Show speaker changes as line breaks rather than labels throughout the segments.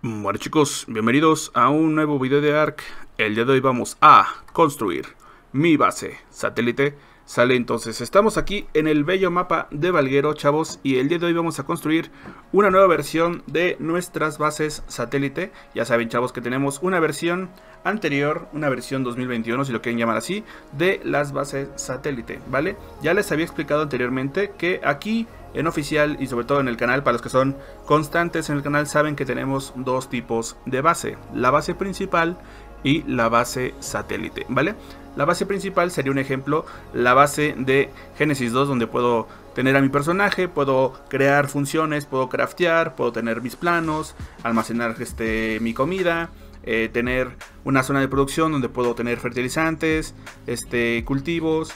Bueno chicos, bienvenidos a un nuevo video de ARC. El día de hoy vamos a construir mi base satélite. Sale entonces, estamos aquí en el bello mapa de Valguero, chavos, y el día de hoy vamos a construir una nueva versión de nuestras bases satélite. Ya saben, chavos, que tenemos una versión anterior, una versión 2021, si lo quieren llamar así, de las bases satélite, ¿vale? Ya les había explicado anteriormente que aquí en oficial y sobre todo en el canal, para los que son constantes en el canal, saben que tenemos dos tipos de base, la base principal y la base satélite, ¿vale? La base principal sería un ejemplo, la base de Genesis 2 donde puedo tener a mi personaje, puedo crear funciones, puedo craftear, puedo tener mis planos, almacenar este, mi comida, eh, tener una zona de producción donde puedo tener fertilizantes, este, cultivos,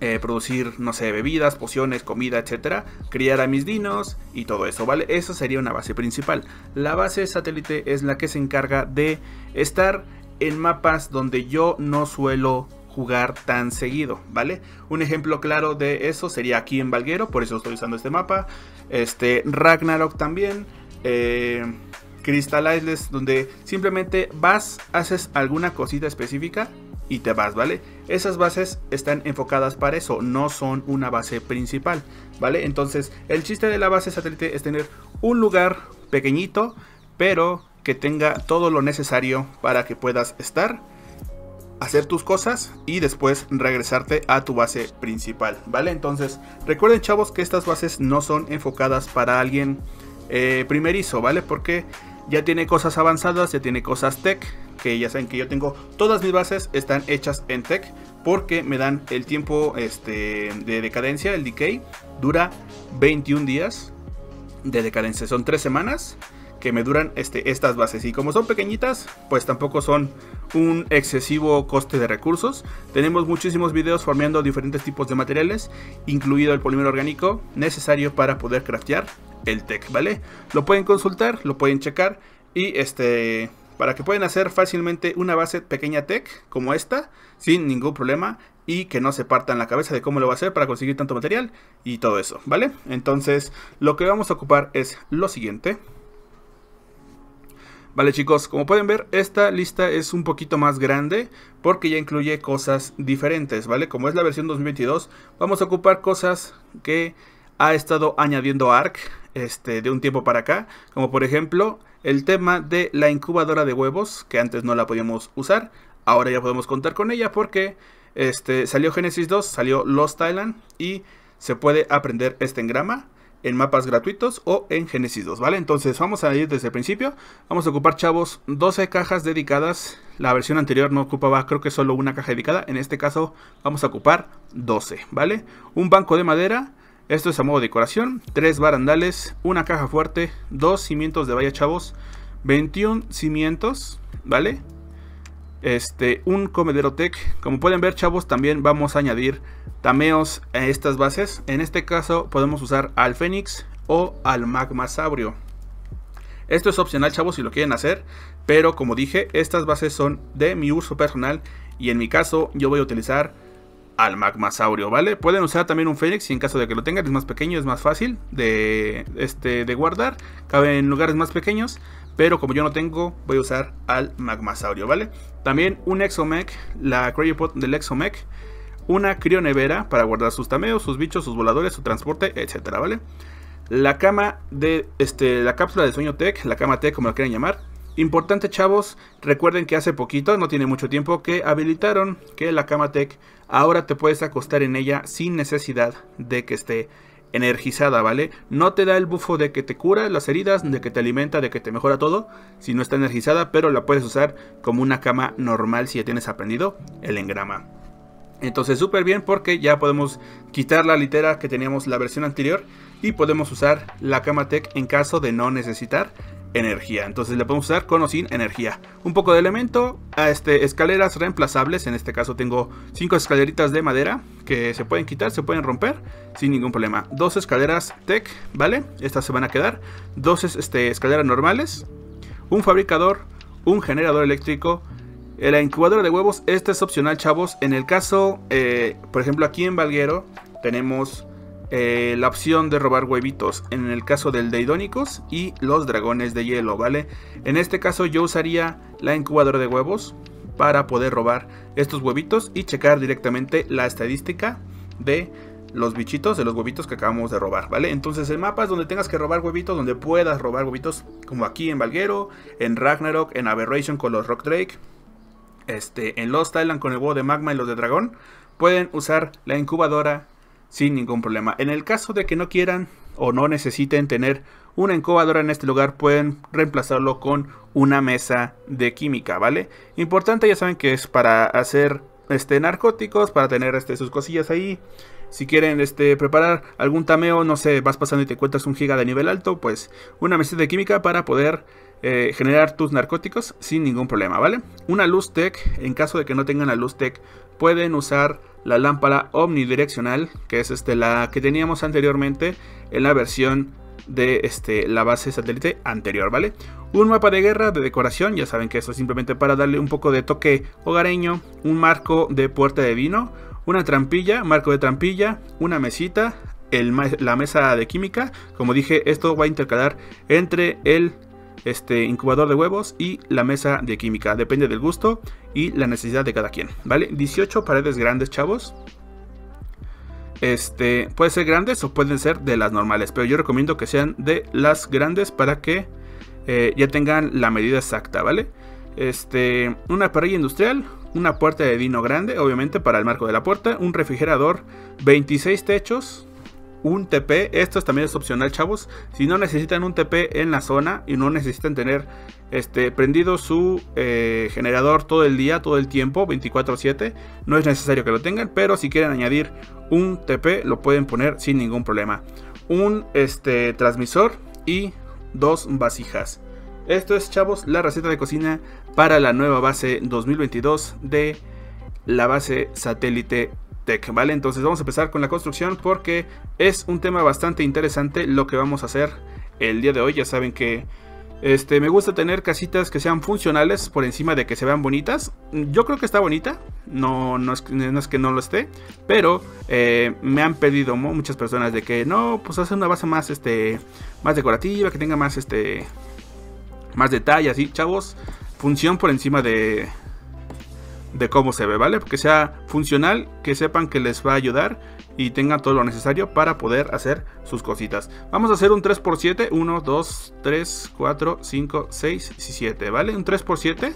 eh, producir, no sé, bebidas, pociones, comida, etcétera, criar a mis dinos y todo eso, ¿vale? Eso sería una base principal. La base satélite es la que se encarga de estar en mapas donde yo no suelo jugar tan seguido, ¿vale? Un ejemplo claro de eso sería aquí en Valguero, por eso estoy usando este mapa. Este, Ragnarok también. Eh, Crystal Isles, donde simplemente vas, haces alguna cosita específica y te vas, ¿vale? Esas bases están enfocadas para eso, no son una base principal, ¿vale? Entonces, el chiste de la base satélite es tener un lugar pequeñito, pero que tenga todo lo necesario para que puedas estar, hacer tus cosas y después regresarte a tu base principal, ¿vale? Entonces, recuerden chavos que estas bases no son enfocadas para alguien eh, primerizo, ¿vale? Porque ya tiene cosas avanzadas, ya tiene cosas tech, que ya saben que yo tengo todas mis bases están hechas en tech porque me dan el tiempo este, de decadencia, el decay, dura 21 días de decadencia, son 3 semanas que me duran este, estas bases y como son pequeñitas pues tampoco son un excesivo coste de recursos tenemos muchísimos videos farmeando diferentes tipos de materiales incluido el polímero orgánico necesario para poder craftear el tech vale lo pueden consultar lo pueden checar y este para que puedan hacer fácilmente una base pequeña tech como esta sin ningún problema y que no se partan la cabeza de cómo lo va a hacer para conseguir tanto material y todo eso, ¿vale? Entonces, lo que vamos a ocupar es lo siguiente. Vale chicos, como pueden ver, esta lista es un poquito más grande porque ya incluye cosas diferentes, ¿vale? Como es la versión 2022, vamos a ocupar cosas que ha estado añadiendo ARC este, de un tiempo para acá, como por ejemplo el tema de la incubadora de huevos, que antes no la podíamos usar, ahora ya podemos contar con ella porque este, salió Genesis 2, salió Lost Island y se puede aprender este engrama en mapas gratuitos o en Genesis 2, ¿vale? Entonces vamos a ir desde el principio, vamos a ocupar, chavos, 12 cajas dedicadas, la versión anterior no ocupaba creo que solo una caja dedicada, en este caso vamos a ocupar 12, ¿vale? Un banco de madera, esto es a modo de decoración. Tres barandales, una caja fuerte, dos cimientos de valla, chavos. 21 cimientos, ¿vale? Este, un comedero tech. Como pueden ver, chavos, también vamos a añadir tameos a estas bases. En este caso podemos usar al Fénix o al Magmasaurio. Esto es opcional, chavos, si lo quieren hacer. Pero como dije, estas bases son de mi uso personal. Y en mi caso, yo voy a utilizar al magmasaurio, ¿vale? Pueden usar también un fénix si en caso de que lo tengan, es más pequeño, es más fácil de, este, de guardar, cabe en lugares más pequeños, pero como yo no tengo, voy a usar al magmasaurio, ¿vale? También un exomech, la cryopod del exomech, una crionevera para guardar sus tameos, sus bichos, sus voladores, su transporte, etcétera, ¿vale? La cama de, este, la cápsula de sueño tech, la cama tech como la quieran llamar, Importante chavos, recuerden que hace poquito, no tiene mucho tiempo, que habilitaron que la cama tech ahora te puedes acostar en ella sin necesidad de que esté energizada, ¿vale? No te da el bufo de que te cura las heridas, de que te alimenta, de que te mejora todo, si no está energizada, pero la puedes usar como una cama normal si ya tienes aprendido el engrama. Entonces súper bien porque ya podemos quitar la litera que teníamos la versión anterior y podemos usar la cama tech en caso de no necesitar energía. Entonces le podemos usar con o sin energía. Un poco de elemento, a este, escaleras reemplazables. En este caso tengo 5 escaleritas de madera que se pueden quitar, se pueden romper sin ningún problema. Dos escaleras tech, ¿vale? Estas se van a quedar. Dos este, escaleras normales. Un fabricador, un generador eléctrico. La incubadora de huevos, esta es opcional chavos. En el caso, eh, por ejemplo aquí en Valguero tenemos eh, la opción de robar huevitos en el caso del Deidonicus y los dragones de hielo, ¿vale? En este caso yo usaría la incubadora de huevos para poder robar estos huevitos y checar directamente la estadística de los bichitos de los huevitos que acabamos de robar, ¿vale? Entonces el mapa es donde tengas que robar huevitos, donde puedas robar huevitos, como aquí en Valguero, en Ragnarok, en Aberration con los Rock Drake, este, en Lost Island con el huevo de magma y los de dragón, pueden usar la incubadora sin ningún problema. En el caso de que no quieran o no necesiten tener una incubadora en este lugar, pueden reemplazarlo con una mesa de química, ¿vale? Importante, ya saben que es para hacer este, narcóticos, para tener este, sus cosillas ahí. Si quieren este, preparar algún tameo, no sé, vas pasando y te encuentras un giga de nivel alto, pues una mesa de química para poder eh, generar tus narcóticos sin ningún problema, ¿vale? Una luz tech, en caso de que no tengan la luz tech, pueden usar la lámpara omnidireccional, que es este, la que teníamos anteriormente en la versión de este, la base satélite anterior, ¿vale? Un mapa de guerra de decoración, ya saben que eso es simplemente para darle un poco de toque hogareño, un marco de puerta de vino, una trampilla, marco de trampilla, una mesita, la mesa de química, como dije, esto va a intercalar entre el este incubador de huevos y la mesa de química. Depende del gusto y la necesidad de cada quien. ¿Vale? 18 paredes grandes, chavos. Este, puede ser grandes o pueden ser de las normales, pero yo recomiendo que sean de las grandes para que eh, ya tengan la medida exacta, ¿vale? Este, una parrilla industrial, una puerta de vino grande, obviamente para el marco de la puerta, un refrigerador, 26 techos, un TP. Esto también es opcional, chavos. Si no necesitan un TP en la zona y no necesitan tener este, prendido su eh, generador todo el día, todo el tiempo, 24/7, no es necesario que lo tengan. Pero si quieren añadir un TP, lo pueden poner sin ningún problema. Un este, transmisor y dos vasijas. Esto es, chavos, la receta de cocina para la nueva base 2022 de la base satélite ¿vale? Entonces vamos a empezar con la construcción porque es un tema bastante interesante lo que vamos a hacer el día de hoy. Ya saben que este, me gusta tener casitas que sean funcionales por encima de que se vean bonitas. Yo creo que está bonita, no, no, es, que no lo esté, pero eh, me han pedido muchas personas de que no, pues hacer una base más, este, más decorativa, que tenga más, este, más detalle, así, chavos. Función por encima de, de cómo se ve, ¿vale? Que sea funcional, que sepan que les va a ayudar y tengan todo lo necesario para poder hacer sus cositas. Vamos a hacer un 3x7, 1, 2, 3, 4, 5, 6 y 7, ¿vale? Un 3x7,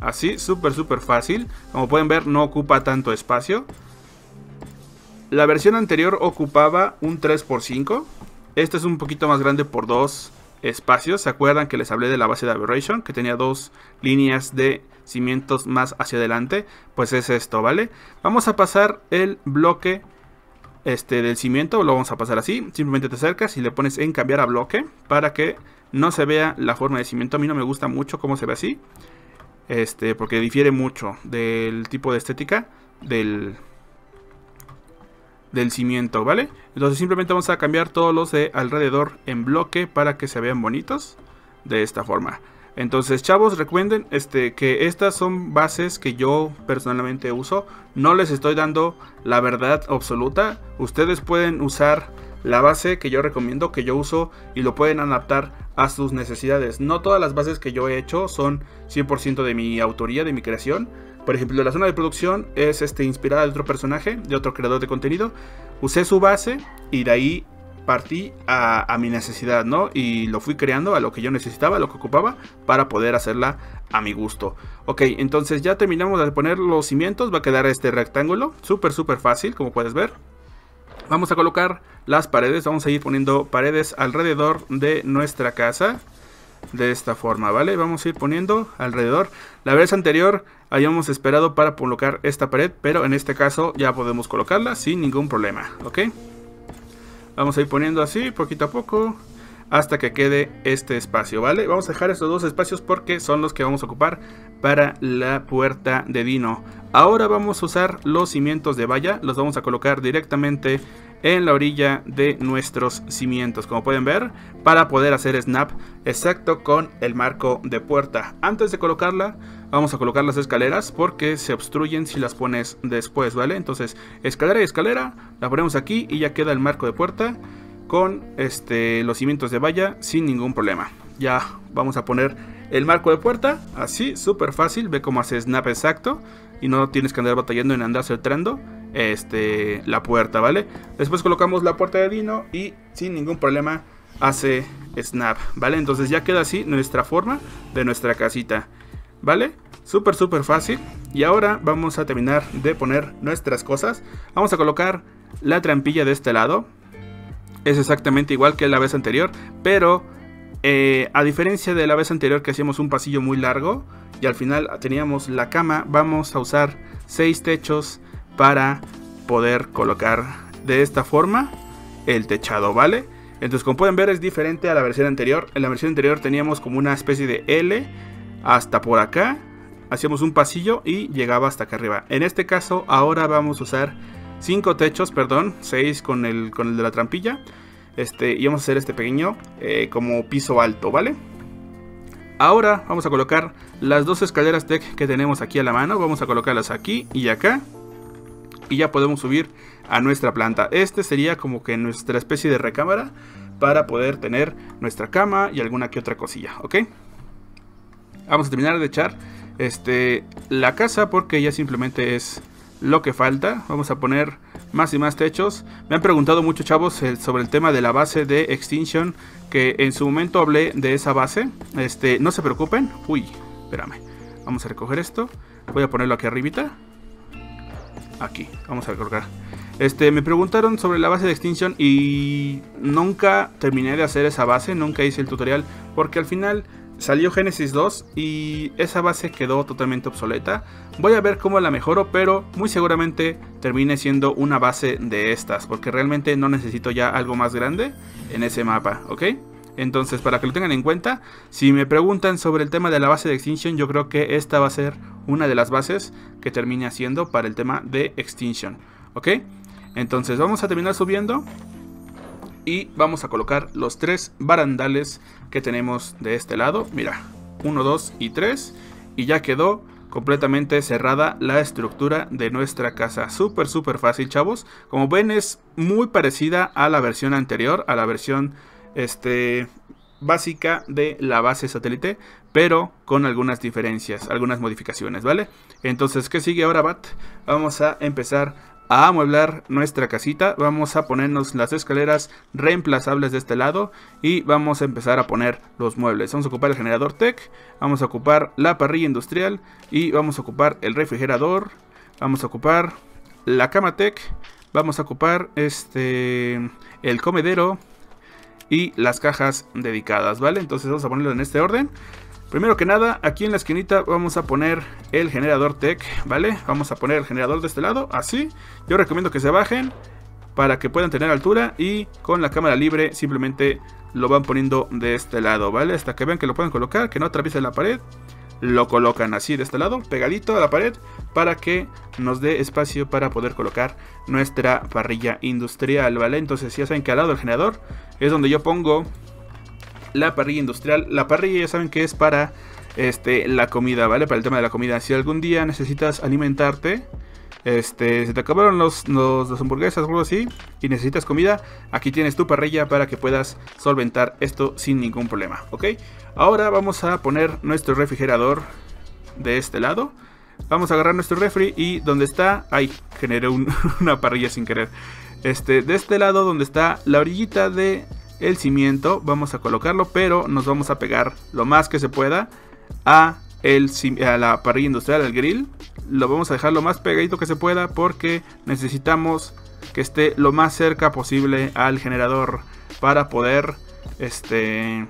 así, súper, súper fácil. Como pueden ver, no ocupa tanto espacio. La versión anterior ocupaba un 3x5. Este es un poquito más grande por dos espacios. ¿Se acuerdan que les hablé de la base de Aberration? Que tenía dos líneas de cimientos más hacia adelante. Pues es esto, ¿vale? Vamos a pasar el bloque este, del cimiento. Lo vamos a pasar así. Simplemente te acercas y le pones en cambiar a bloque. Para que no se vea la forma de cimiento. A mí no me gusta mucho cómo se ve así. Este, porque difiere mucho del tipo de estética del, del cimiento, ¿vale? Entonces simplemente vamos a cambiar todos los de alrededor en bloque para que se vean bonitos de esta forma. Entonces, chavos, recuerden este, que estas son bases que yo personalmente uso. No les estoy dando la verdad absoluta. Ustedes pueden usar la base que yo recomiendo, que yo uso y lo pueden adaptar a sus necesidades. No todas las bases que yo he hecho son 100% de mi autoría, de mi creación. Por ejemplo, la zona de producción es este, inspirada de otro personaje, de otro creador de contenido. Usé su base y de ahí partí a, mi necesidad, ¿no? Y lo fui creando a lo que yo necesitaba, a lo que ocupaba, para poder hacerla a mi gusto. Ok, entonces ya terminamos de poner los cimientos, va a quedar este rectángulo, súper, súper fácil, como puedes ver. Vamos a colocar las paredes, vamos a ir poniendo paredes alrededor de nuestra casa de esta forma, ¿vale? Vamos a ir poniendo alrededor. La vez anterior habíamos esperado para colocar esta pared, pero en este caso ya podemos colocarla sin ningún problema, ¿ok? Vamos a ir poniendo así, poquito a poco, hasta que quede este espacio, ¿vale? Vamos a dejar estos dos espacios porque son los que vamos a ocupar para la puerta de Dino. Ahora vamos a usar los cimientos de valla, los vamos a colocar directamente en la orilla de nuestros cimientos, como pueden ver, para poder hacer snap exacto con el marco de puerta. Antes de colocarla, vamos a colocar las escaleras porque se obstruyen si las pones después, ¿vale? Entonces, escalera y escalera, la ponemos aquí y ya queda el marco de puerta con este, los cimientos de valla sin ningún problema. Ya vamos a poner el marco de puerta, así, súper fácil, ve cómo hace snap exacto y no tienes que andar batallando en andar entrando este, la puerta, ¿vale? Después colocamos la puerta de Dino y sin ningún problema hace snap, ¿vale? Entonces ya queda así nuestra forma de nuestra casita, ¿vale? Súper, súper fácil. Y ahora vamos a terminar de poner nuestras cosas. Vamos a colocar la trampilla de este lado. Es exactamente igual que la vez anterior, pero eh, a diferencia de la vez anterior que hacíamos un pasillo muy largo y al final teníamos la cama, vamos a usar seis techos para poder colocar de esta forma el techado, ¿vale? Entonces como pueden ver es diferente a la versión anterior. En la versión anterior teníamos como una especie de L hasta por acá. Hacíamos un pasillo y llegaba hasta acá arriba. En este caso ahora vamos a usar 5 techos, perdón, 6 con el, con el de la trampilla. Este, y vamos a hacer este pequeño eh, como piso alto, ¿vale? Ahora vamos a colocar las dos escaleras tech que tenemos aquí a la mano. Vamos a colocarlas aquí y acá. Y ya podemos subir a nuestra planta. Este sería como que nuestra especie de recámara para poder tener nuestra cama y alguna que otra cosilla, ¿ok? Vamos a terminar de echar este, la casa porque ya simplemente es lo que falta. Vamos a poner más y más techos. Me han preguntado mucho chavos eh, sobre el tema de la base de Extinction, que en su momento hablé de esa base. Este, no se preocupen. Uy, espérame. Vamos a recoger esto. Voy a ponerlo aquí arribita. Aquí, vamos a colocar. Este, me preguntaron sobre la base de Extinction y nunca terminé de hacer esa base, nunca hice el tutorial porque al final Salió Genesis 2 y esa base quedó totalmente obsoleta. Voy a ver cómo la mejoro, pero muy seguramente termine siendo una base de estas, porque realmente no necesito ya algo más grande en ese mapa, ¿ok? Entonces, para que lo tengan en cuenta, si me preguntan sobre el tema de la base de Extinction, yo creo que esta va a ser una de las bases que termine haciendo para el tema de Extinction, ¿ok? Entonces, vamos a terminar subiendo y vamos a colocar los tres barandales que tenemos de este lado. Mira, 1, 2 y 3 y ya quedó completamente cerrada la estructura de nuestra casa. Súper, súper fácil, chavos. Como ven es muy parecida a la versión anterior, a la versión este, básica de la base satélite, pero con algunas diferencias, algunas modificaciones, ¿vale? Entonces, ¿qué sigue ahora, Bat? Vamos a empezar a amueblar nuestra casita. Vamos a ponernos las escaleras reemplazables de este lado y vamos a empezar a poner los muebles. Vamos a ocupar el generador tech, vamos a ocupar la parrilla industrial y vamos a ocupar el refrigerador. Vamos a ocupar la cama tech, vamos a ocupar este el comedero y las cajas dedicadas, ¿vale? Entonces vamos a ponerlo en este orden. Primero que nada, aquí en la esquinita vamos a poner el generador tech, ¿vale? Vamos a poner el generador de este lado, así. Yo recomiendo que se bajen para que puedan tener altura y con la cámara libre simplemente lo van poniendo de este lado, ¿vale? Hasta que vean que lo pueden colocar, que no atraviese la pared. Lo colocan así de este lado, pegadito a la pared, para que nos dé espacio para poder colocar nuestra parrilla industrial, ¿vale? Entonces ya saben que al lado del generador es donde yo pongo la parrilla industrial. La parrilla ya saben que es para este, la comida, ¿vale? Para el tema de la comida. Si algún día necesitas alimentarte, este, se te acabaron los, los, hamburguesas o algo así y necesitas comida, aquí tienes tu parrilla para que puedas solventar esto sin ningún problema, ¿ok? Ahora vamos a poner nuestro refrigerador de este lado. Vamos a agarrar nuestro refri y donde está... Ay, generé una parrilla sin querer. Este, de este lado donde está la orillita de el cimiento, vamos a colocarlo, pero nos vamos a pegar lo más que se pueda a, el, a la parrilla industrial, al grill. Lo vamos a dejar lo más pegadito que se pueda porque necesitamos que esté lo más cerca posible al generador para poder este,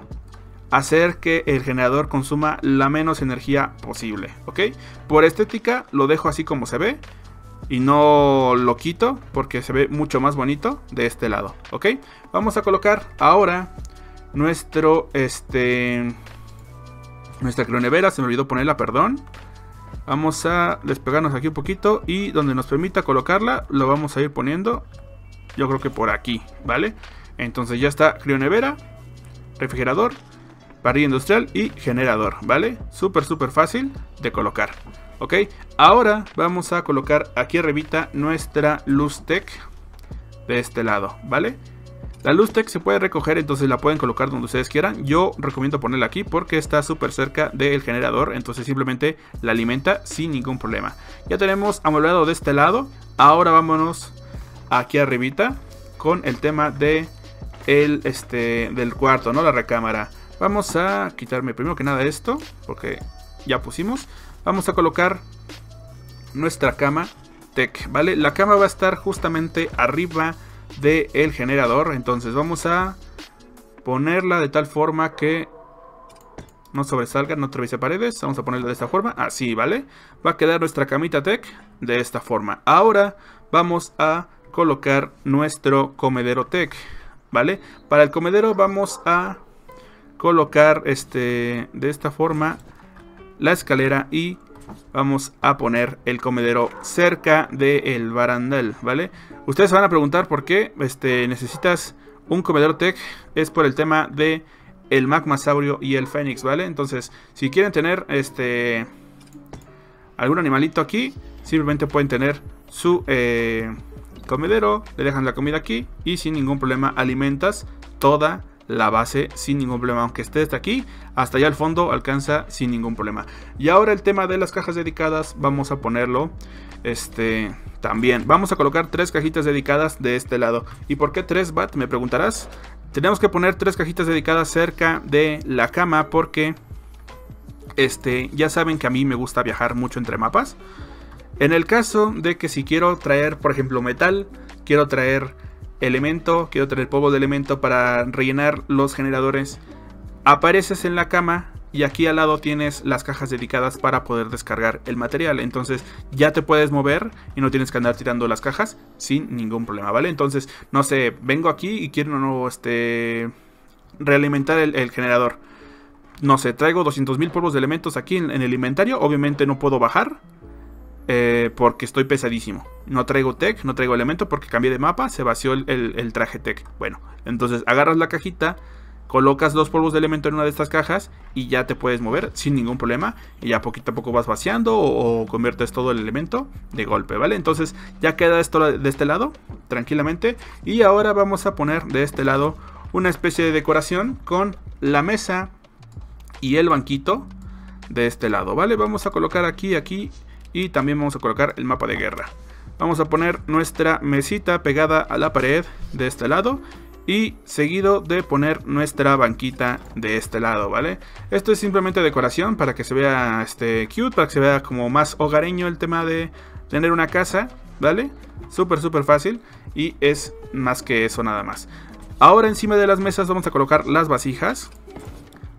hacer que el generador consuma la menos energía posible, ¿ok? Por estética lo dejo así como se ve y no lo quito porque se ve mucho más bonito de este lado, ¿ok? Vamos a colocar ahora nuestro, este, nuestra cronevera, se me olvidó ponerla, perdón. Vamos a despegarnos aquí un poquito y donde nos permita colocarla lo vamos a ir poniendo yo creo que por aquí, ¿vale? Entonces ya está nevera, refrigerador, parrilla industrial y generador, ¿vale? Súper, súper fácil de colocar. Ok, ahora vamos a colocar aquí arribita nuestra luz tech de este lado, ¿vale? La luz tech se puede recoger, entonces la pueden colocar donde ustedes quieran. Yo recomiendo ponerla aquí porque está súper cerca del generador, entonces simplemente la alimenta sin ningún problema. Ya tenemos amueblado de este lado. Ahora vámonos aquí arribita con el tema de el, este, del cuarto, ¿no? La recámara. Vamos a quitarme primero que nada esto, porque ya pusimos. Vamos a colocar nuestra cama tech, ¿vale? La cama va a estar justamente arriba del generador. Entonces vamos a ponerla de tal forma que no sobresalga, no atraviese paredes. Vamos a ponerla de esta forma, así, ¿vale? Va a quedar nuestra camita tech de esta forma. Ahora vamos a colocar nuestro comedero tech, ¿vale? Para el comedero vamos a colocar este de esta forma la escalera y vamos a poner el comedero cerca del barandal, ¿vale? Ustedes se van a preguntar por qué este, necesitas un comedero tech. Es por el tema de el magmasaurio y el fénix, ¿vale? Entonces, si quieren tener este algún animalito aquí, simplemente pueden tener su eh, comedero, le dejan la comida aquí y sin ningún problema alimentas toda la base sin ningún problema. Aunque esté hasta aquí, hasta allá al fondo alcanza sin ningún problema. Y ahora el tema de las cajas dedicadas, vamos a ponerlo este también. Vamos a colocar tres cajitas dedicadas de este lado. ¿Y por qué tres bat? Me preguntarás. Tenemos que poner tres cajitas dedicadas cerca de la cama porque este, ya saben que a mí me gusta viajar mucho entre mapas. En el caso de que si quiero traer, por ejemplo, metal, quiero traer elemento, quiero traer polvo de elemento para rellenar los generadores, apareces en la cama y aquí al lado tienes las cajas dedicadas para poder descargar el material. Entonces ya te puedes mover y no tienes que andar tirando las cajas sin ningún problema, ¿vale? Entonces, no sé, vengo aquí y quiero no, este, realimentar el, generador. No sé, traigo 200.000 polvos de elementos aquí en, el inventario. Obviamente no puedo bajar. Eh, porque estoy pesadísimo. No traigo tech, no traigo elemento porque cambié de mapa, se vació el, el traje tech. Bueno, entonces agarras la cajita, colocas dos polvos de elemento en una de estas cajas y ya te puedes mover sin ningún problema y ya poquito a poco vas vaciando o, conviertes todo el elemento de golpe, ¿vale? Entonces ya queda esto de este lado tranquilamente y ahora vamos a poner de este lado una especie de decoración con la mesa y el banquito de este lado, ¿vale? Vamos a colocar aquí, aquí y también vamos a colocar el mapa de guerra. Vamos a poner nuestra mesita pegada a la pared de este lado y seguido de poner nuestra banquita de este lado, ¿vale? Esto es simplemente decoración para que se vea este cute, para que se vea como más hogareño el tema de tener una casa, ¿vale? Súper, súper fácil y es más que eso nada más. Ahora encima de las mesas vamos a colocar las vasijas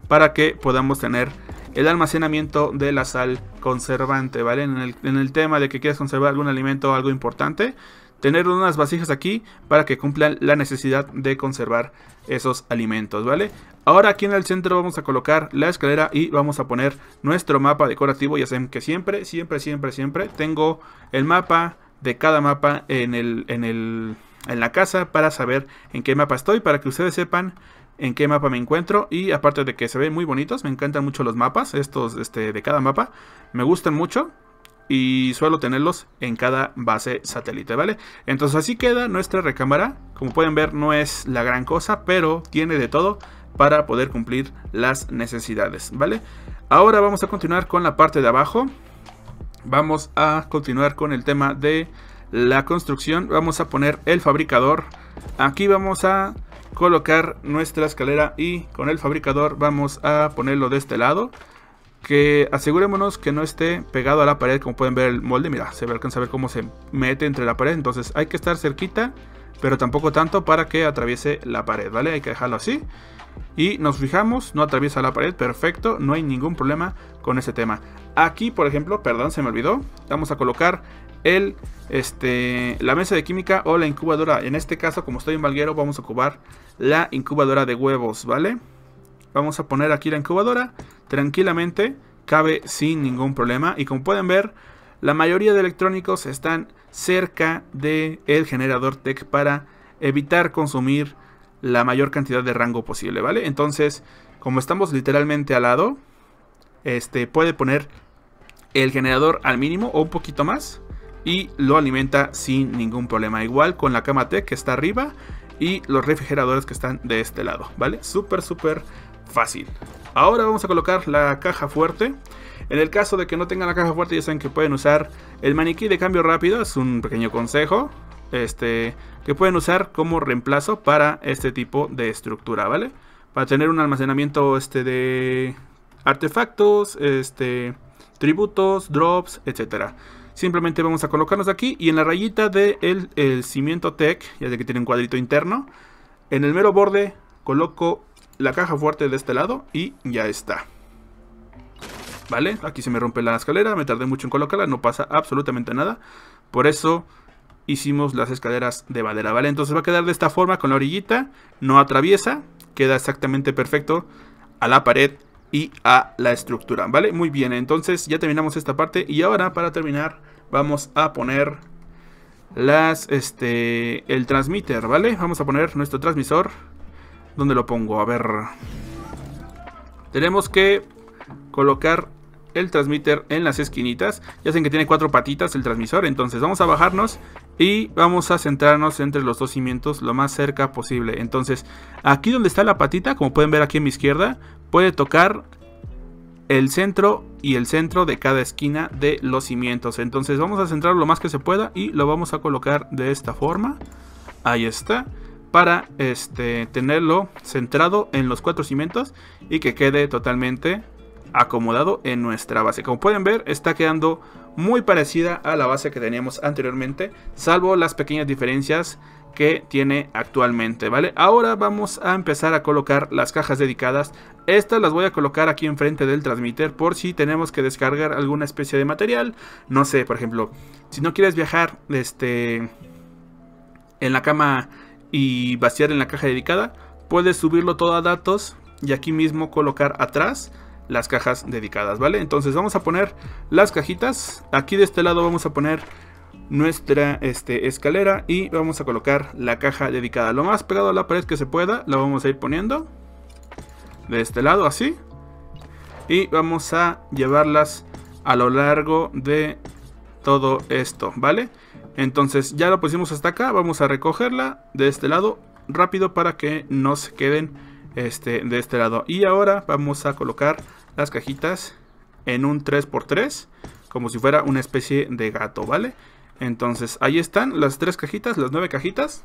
para que podamos tener el almacenamiento de la sal conservante, ¿vale? En el, tema de que quieras conservar algún alimento o algo importante, tener unas vasijas aquí para que cumplan la necesidad de conservar esos alimentos, ¿vale? Ahora aquí en el centro vamos a colocar la escalera y vamos a poner nuestro mapa decorativo. Ya saben que siempre, siempre, siempre, siempre tengo el mapa de cada mapa en, el, en, el, en la casa para saber en qué mapa estoy, para que ustedes sepan en qué mapa me encuentro y aparte de que se ven muy bonitos, me encantan mucho los mapas, estos este, de cada mapa, me gustan mucho y suelo tenerlos en cada base satélite, ¿vale? Entonces así queda nuestra recámara. Como pueden ver no es la gran cosa, pero tiene de todo para poder cumplir las necesidades, ¿vale? Ahora vamos a continuar con la parte de abajo. Vamos a continuar con el tema de la construcción. Vamos a poner el fabricador. Aquí vamos a colocar nuestra escalera y con el fabricador vamos a ponerlo de este lado que asegurémonos que no esté pegado a la pared como pueden ver el molde, mira, se alcanza a ver cómo se mete entre la pared, entonces hay que estar cerquita, pero tampoco tanto para que atraviese la pared, ¿vale? Hay que dejarlo así. Y nos fijamos, no atraviesa la pared, perfecto, no hay ningún problema con ese tema. Aquí, por ejemplo, perdón, se me olvidó, vamos a colocar el, este, la mesa de química o la incubadora. En este caso, como estoy en Valguero, vamos a ocupar la incubadora de huevos, ¿vale? Vamos a poner aquí la incubadora tranquilamente, cabe sin ningún problema. Y como pueden ver, la mayoría de electrónicos están cerca del el generador TEC para evitar consumir la mayor cantidad de rango posible, ¿vale? Entonces, como estamos literalmente al lado, este puede poner el generador al mínimo o un poquito más y lo alimenta sin ningún problema. Igual con la cama T que está arriba y los refrigeradores que están de este lado, ¿vale? Súper, súper fácil. Ahora vamos a colocar la caja fuerte. En el caso de que no tengan la caja fuerte, ya saben que pueden usar el maniquí de cambio rápido, es un pequeño consejo. Este, que pueden usar como reemplazo para este tipo de estructura, ¿vale? Para tener un almacenamiento este de artefactos, este, tributos, drops, etcétera. Simplemente vamos a colocarnos aquí y en la rayita del de el cimiento tech, ya que tiene un cuadrito interno, en el mero borde coloco la caja fuerte de este lado y ya está. ¿Vale? Aquí se me rompe la escalera, me tardé mucho en colocarla, no pasa absolutamente nada. Por eso hicimos las escaleras de madera, ¿vale? Entonces va a quedar de esta forma con la orillita, no atraviesa, queda exactamente perfecto a la pared y a la estructura, ¿vale? Muy bien, entonces ya terminamos esta parte y ahora para terminar vamos a poner las, este, el transmitter, ¿vale? Vamos a poner nuestro transmisor ¿Dónde lo pongo? A ver. Tenemos que colocar el transmitter en las esquinitas. Ya saben que tiene cuatro patitas el transmisor. Entonces vamos a bajarnos y vamos a centrarnos entre los dos cimientos lo más cerca posible. Entonces aquí donde está la patita, como pueden ver aquí en mi izquierda, puede tocar el centro y el centro de cada esquina de los cimientos. Entonces vamos a centrar lo más que se pueda y lo vamos a colocar de esta forma. Ahí está para este, tenerlo centrado en los cuatro cimientos y que quede totalmente acomodado en nuestra base. Como pueden ver está quedando muy parecida a la base que teníamos anteriormente, salvo las pequeñas diferencias que tiene actualmente, ¿vale? Ahora vamos a empezar a colocar las cajas dedicadas. Estas las voy a colocar aquí enfrente del transmitter por si tenemos que descargar alguna especie de material. No sé, por ejemplo, si no quieres viajar este, en la cama y vaciar en la caja dedicada, puedes subirlo todo a datos y aquí mismo colocar atrás las cajas dedicadas, ¿vale? Entonces vamos a poner las cajitas. Aquí de este lado vamos a poner nuestra este, escalera y vamos a colocar la caja dedicada. Lo más pegado a la pared que se pueda, la vamos a ir poniendo. De este lado, así. Y vamos a llevarlas a lo largo de todo esto, ¿vale? Entonces ya lo pusimos hasta acá, vamos a recogerla de este lado rápido para que no se queden este, de este lado. Y ahora vamos a colocar las cajitas en un 3x3, como si fuera una especie de gato, ¿vale? Entonces ahí están las tres cajitas, las nueve cajitas,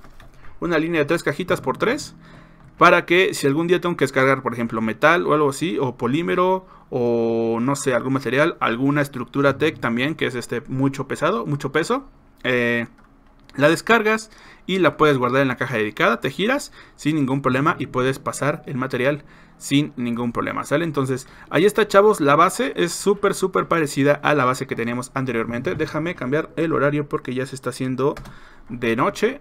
una línea de tres cajitas por tres. Para que si algún día tengo que descargar, por ejemplo, metal o algo así, o polímero, o no sé, algún material, alguna estructura tech también, que es este mucho pesado, mucho peso, eh, la descargas y la puedes guardar en la caja dedicada, te giras sin ningún problema y puedes pasar el material sin ningún problema, ¿sale? Entonces, ahí está chavos, la base es súper súper parecida a la base que teníamos anteriormente. Déjame cambiar el horario porque ya se está haciendo de noche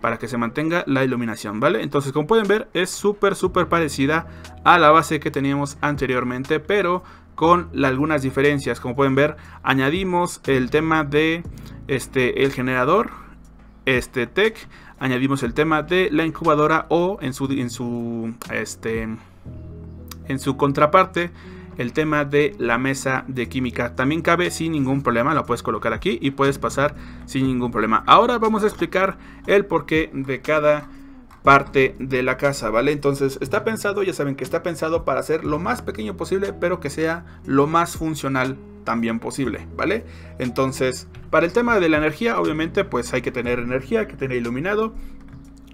para que se mantenga la iluminación, ¿vale? Entonces, como pueden ver, es súper súper parecida a la base que teníamos anteriormente, pero con algunas diferencias. Como pueden ver, añadimos el tema de este, el generador, este tech, añadimos el tema de la incubadora o en su, en su, este, en su contraparte el tema de la mesa de química. También cabe sin ningún problema, lo puedes colocar aquí y puedes pasar sin ningún problema. Ahora vamos a explicar el porqué de cada parte de la casa, ¿vale? Entonces está pensado, ya saben que está pensado para ser lo más pequeño posible, pero que sea lo más funcional también posible, ¿vale? Entonces, para el tema de la energía, obviamente, pues hay que tener energía, hay que tener iluminado.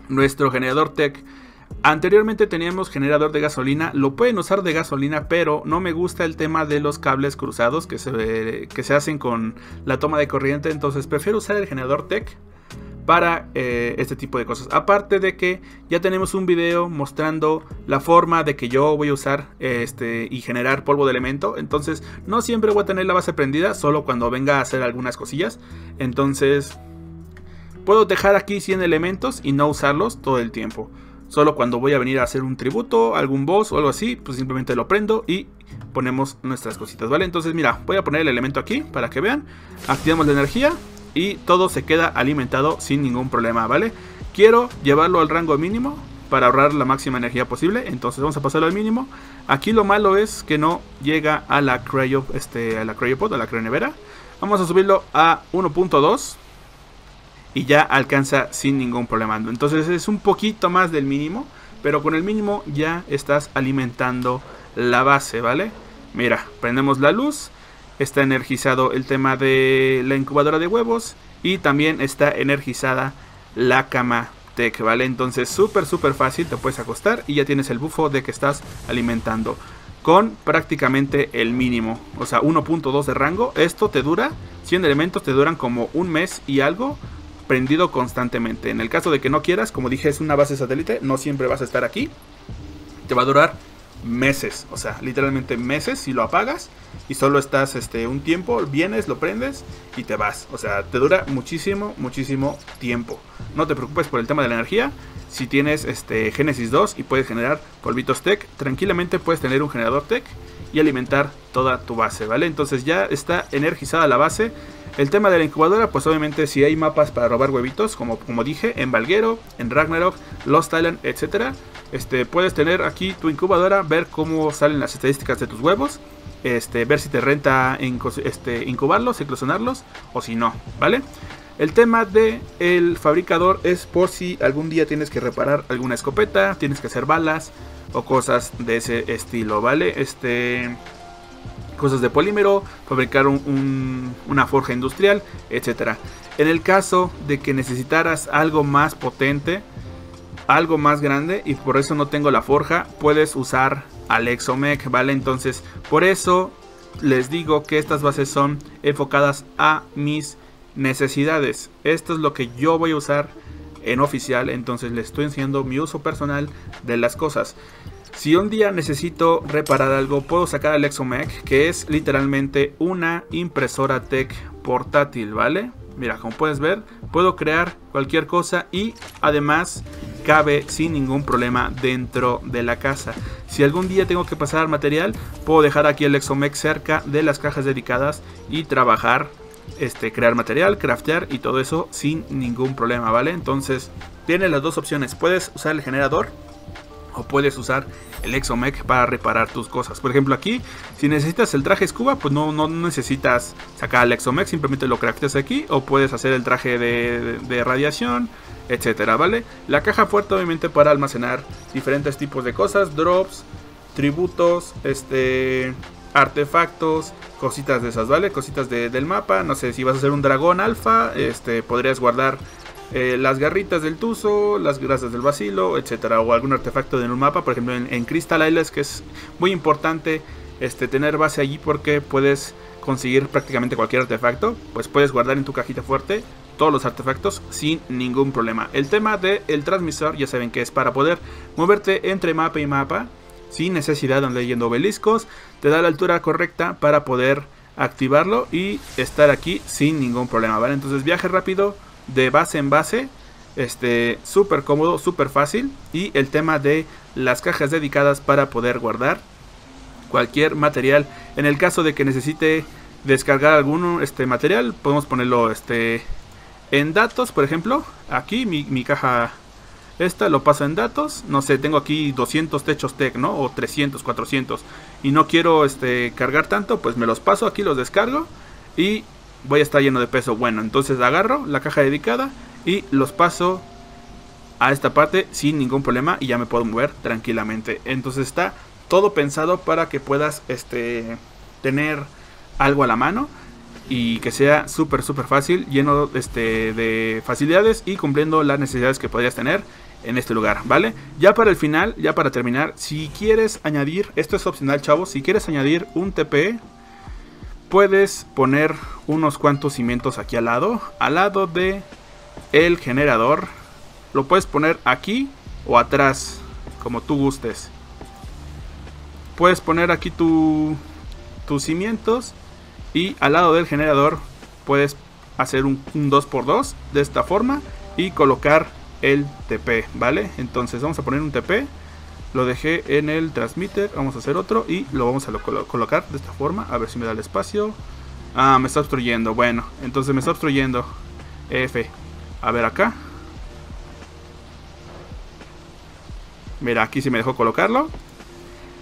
Nuestro generador tech Anteriormente teníamos generador de gasolina, lo pueden usar de gasolina, pero no me gusta el tema de los cables cruzados que se, que se hacen con la toma de corriente, entonces prefiero usar el generador tech para eh, este tipo de cosas. Aparte de que ya tenemos un video mostrando la forma de que yo voy a usar este y generar polvo de elemento. Entonces no siempre voy a tener la base prendida, solo cuando venga a hacer algunas cosillas. Entonces puedo dejar aquí 100 elementos y no usarlos todo el tiempo. Solo cuando voy a venir a hacer un tributo, algún boss o algo así, pues simplemente lo prendo y ponemos nuestras cositas, ¿vale? Entonces mira, voy a poner el elemento aquí para que vean. Activamos la energía y todo se queda alimentado sin ningún problema, ¿vale? Quiero llevarlo al rango mínimo para ahorrar la máxima energía posible. Entonces vamos a pasarlo al mínimo. Aquí lo malo es que no llega a la cryo, este, a la cryopod, a la cryonevera. Vamos a subirlo a 1.2 y ya alcanza sin ningún problema. Entonces es un poquito más del mínimo, pero con el mínimo ya estás alimentando la base, ¿vale? Mira, prendemos la luz, está energizado el tema de la incubadora de huevos y también está energizada la cama tech, ¿vale? Entonces súper, súper fácil, te puedes acostar y ya tienes el bufo de que estás alimentando con prácticamente el mínimo, o sea 1.2 de rango. Esto te dura, 100 elementos te duran como un mes y algo prendido constantemente. En el caso de que no quieras, como dije, es una base satélite, no siempre vas a estar aquí. Te va a durar meses, o sea, literalmente meses si lo apagas y solo estás este un tiempo, vienes, lo prendes y te vas. O sea, te dura muchísimo, muchísimo tiempo. No te preocupes por el tema de la energía. Si tienes este Genesis 2 y puedes generar polvitos tech, tranquilamente puedes tener un generador tech y alimentar toda tu base, ¿vale? Entonces ya está energizada la base el tema de la incubadora, pues obviamente si hay mapas para robar huevitos, como, como dije, en Valguero, en Ragnarok, Lost Island, etc. Este, puedes tener aquí tu incubadora, ver cómo salen las estadísticas de tus huevos, este, ver si te renta este, incubarlos, eclosionarlos o si no, ¿vale? El tema de el fabricador es por si algún día tienes que reparar alguna escopeta, tienes que hacer balas o cosas de ese estilo, ¿vale? Este cosas de polímero, fabricar una forja industrial, etc. En el caso de que necesitaras algo más potente, algo más grande y por eso no tengo la forja, puedes usar Alexomech, ¿vale? Entonces, por eso les digo que estas bases son enfocadas a mis necesidades. Esto es lo que yo voy a usar en oficial, entonces les estoy enseñando mi uso personal de las cosas. Si un día necesito reparar algo, puedo sacar el Exomech, que es literalmente una impresora tech portátil, ¿vale? Mira, como puedes ver, puedo crear cualquier cosa y además cabe sin ningún problema dentro de la casa. Si algún día tengo que pasar material, puedo dejar aquí el Exomech cerca de las cajas dedicadas y trabajar, este, crear material, craftear y todo eso sin ningún problema, ¿vale? Entonces, tiene las dos opciones. Puedes usar el generador o puedes usar el Exomech para reparar tus cosas. Por ejemplo, aquí, si necesitas el traje Scuba, pues no, no necesitas sacar el Exomech, simplemente lo crafteas aquí, o puedes hacer el traje de, radiación, etcétera, ¿vale? La caja fuerte, obviamente, para almacenar diferentes tipos de cosas, drops, tributos, este artefactos, cositas de esas, ¿vale? Cositas del mapa, no sé, si vas a hacer un dragón alfa, este, podrías guardar eh, las garritas del tuzo, las grasas del vacilo, etcétera, o algún artefacto en un mapa, por ejemplo en, Crystal Isles, que es muy importante este, tener base allí porque puedes conseguir prácticamente cualquier artefacto, pues puedes guardar en tu cajita fuerte todos los artefactos sin ningún problema. El tema del transmisor, ya saben que es para poder moverte entre mapa y mapa sin necesidad de andar leyendo obeliscos, te da la altura correcta para poder activarlo y estar aquí sin ningún problema, ¿vale? Entonces viaje rápido, de base en base. Este, súper cómodo, súper fácil. Y el tema de las cajas dedicadas para poder guardar cualquier material. En el caso de que necesite descargar algún este, material, podemos ponerlo este, en datos, por ejemplo. Aquí mi, caja esta lo paso en datos. No sé, tengo aquí 200 techos tech, ¿no? O 300, 400. Y no quiero este, cargar tanto, pues me los paso aquí, los descargo. Y voy a estar lleno de peso. Bueno, entonces agarro la caja dedicada y los paso a esta parte sin ningún problema y ya me puedo mover tranquilamente. Entonces está todo pensado para que puedas este, tener algo a la mano y que sea súper súper fácil, lleno este, de facilidades y cumpliendo las necesidades que podrías tener en este lugar, ¿vale? Ya para el final, ya para terminar, si quieres añadir, esto es opcional chavos, si quieres añadir un TP puedes poner unos cuantos cimientos aquí al lado, al lado de el generador. Lo puedes poner aquí o atrás, como tú gustes. Puedes poner aquí tu, tus cimientos y al lado del generador puedes hacer un, un 2x2 de esta forma y colocar el TP, ¿vale? Entonces vamos a poner un TP lo dejé en el transmitter. Vamos a hacer otro y lo vamos a colocar de esta forma. A ver si me da el espacio. Ah, me está obstruyendo. Bueno, entonces me está obstruyendo. F. A ver acá. Mira, aquí sí me dejó colocarlo.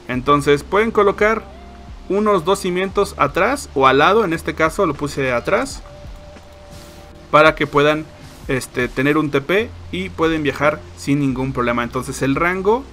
Entonces pueden colocar unos dos cimientos atrás o al lado. En este caso lo puse atrás. Para que puedan este, tener un TP y pueden viajar sin ningún problema. Entonces el rango,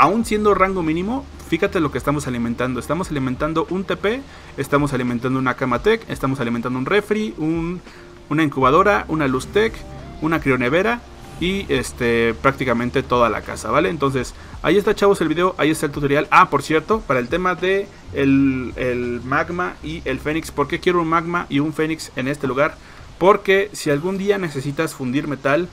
aún siendo rango mínimo, fíjate lo que estamos alimentando. Estamos alimentando un TP, estamos alimentando una Camatec, estamos alimentando un refri, una incubadora, una Luztec, una crionevera y este prácticamente toda la casa, ¿vale? Entonces, ahí está chavos el video, ahí está el tutorial. Ah, por cierto, para el tema de el, magma y el fénix, ¿por qué quiero un magma y un fénix en este lugar? Porque si algún día necesitas fundir metal,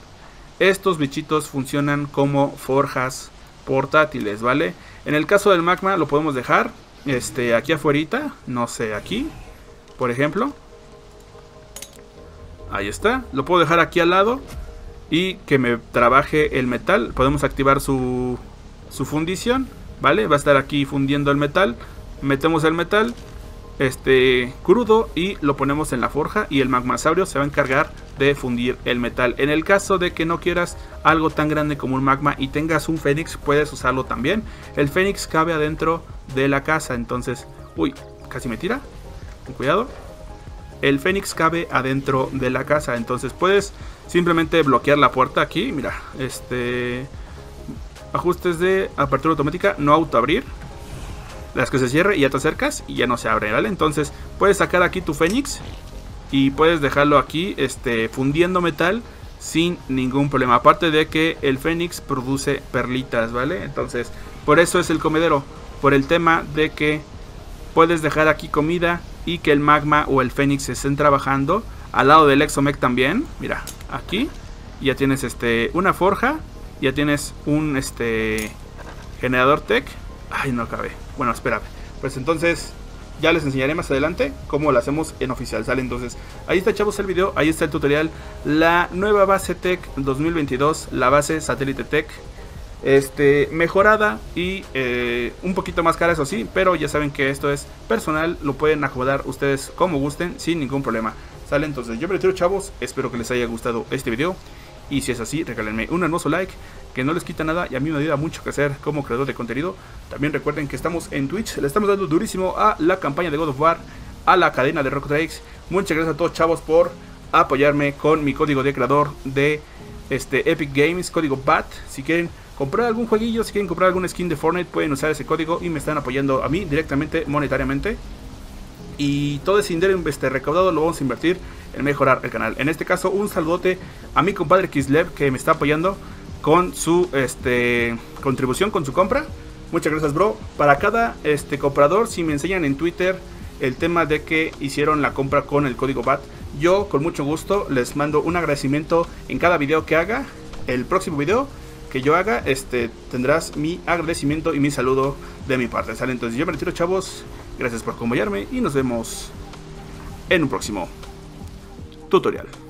estos bichitos funcionan como forjas portátiles, ¿vale? En el caso del magma lo podemos dejar este, aquí afuera, no sé, aquí, por ejemplo. Ahí está, lo puedo dejar aquí al lado y que me trabaje el metal. Podemos activar su, su fundición, ¿vale? Va a estar aquí fundiendo el metal. Metemos el metal este crudo y lo ponemos en la forja y el magmasaurio se va a encargar de fundir el metal. En el caso de que no quieras algo tan grande como un magma y tengas un fénix, puedes usarlo también. El fénix cabe adentro de la casa, entonces, uy, casi me tira. cuidado. El fénix cabe adentro de la casa, entonces puedes simplemente bloquear la puerta aquí, mira, este ajustes de apertura automática, no auto abrir. Las que se cierre y ya te acercas y ya no se abre, ¿vale? Entonces puedes sacar aquí tu fénix y puedes dejarlo aquí este, fundiendo metal sin ningún problema. Aparte de que el fénix produce perlitas, ¿vale? Entonces por eso es el comedero, por el tema de que puedes dejar aquí comida y que el magma o el fénix estén trabajando al lado del exomec también. Mira, aquí ya tienes este una forja, ya tienes un este generador tech. Ay, no cabe. Bueno, espérame. Pues entonces ya les enseñaré más adelante cómo lo hacemos en oficial. Sale entonces. Ahí está, chavos, el video. Ahí está el tutorial. La nueva base Tech 2022. La base satélite Tech. Este, mejorada y eh, un poquito más cara, eso sí. Pero ya saben que esto es personal. Lo pueden acomodar ustedes como gusten sin ningún problema. Sale entonces. Yo me retiro, chavos. Espero que les haya gustado este video. Y si es así, regálenme un hermoso like que no les quita nada y a mí me ayuda mucho que hacer como creador de contenido. También recuerden que estamos en Twitch, le estamos dando durísimo a la campaña de God of War, a la cadena de Rock. Muchas gracias a todos chavos por apoyarme con mi código de creador de este Epic Games, código BAT. Si quieren comprar algún jueguillo, si quieren comprar algún skin de Fortnite, pueden usar ese código y me están apoyando a mí directamente monetariamente. Y todo ese dinero este, recaudado lo vamos a invertir en mejorar el canal. En este caso, un saludote a mi compadre Kislev que me está apoyando con su este, contribución, con su compra. Muchas gracias, bro. Para cada este, comprador, si me enseñan en Twitter el tema de que hicieron la compra con el código BAT, yo con mucho gusto les mando un agradecimiento en cada video que haga. El próximo video que yo haga, este, tendrás mi agradecimiento y mi saludo de mi parte. ¿sale? Entonces yo me retiro, chavos. Gracias por acompañarme y nos vemos en un próximo tutorial.